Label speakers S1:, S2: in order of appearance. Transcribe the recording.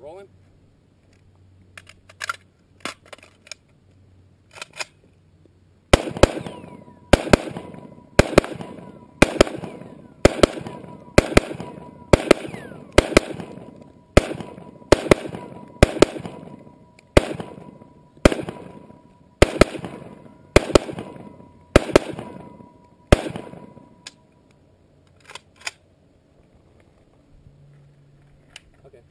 S1: Rolling. Okay.